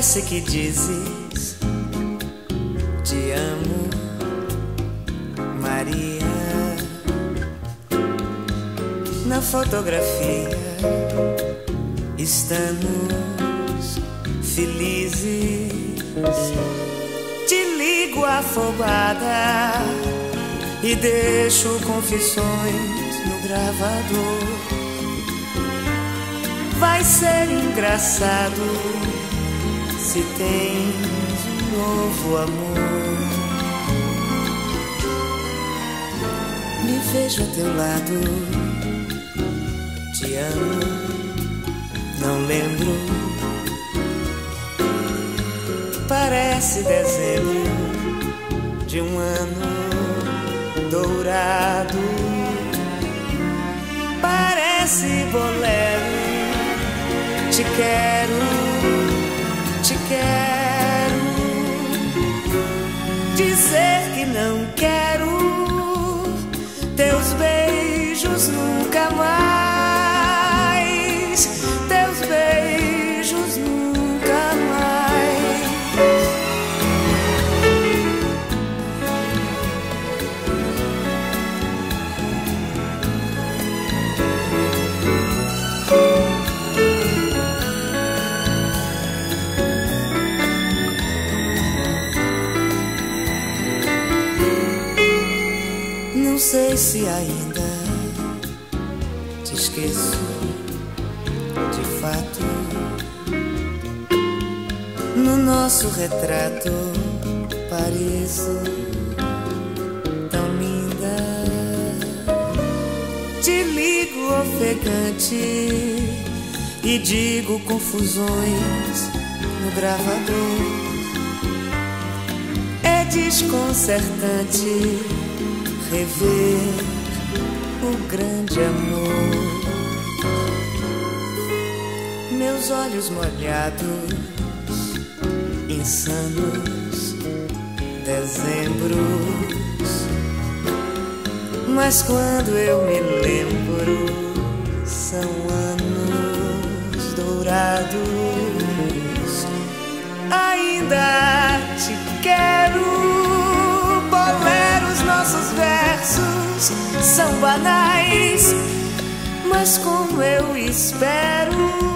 Parece que dizes te amo, Maria. Na fotografia estamos felizes. Te ligo afobada e deixo confissões no gravador. Vai ser engraçado se tens um novo amor. Me vejo a teu lado, te amo, não lembro. Parece dezembro de um ano dourado. Parece bolero, te quero Dizer que não quero teus beijos nunca mais. Sei se ainda te esqueço de fato. No nosso retrato pareço tão linda. Te ligo ofegante e digo confusões no gravador. É desconcertante rever o grande amor. Meus olhos molhados, insanos, dezembros. Mas quando eu me lembro, são anos dourados. Ainda te quero são banais, mas como eu espero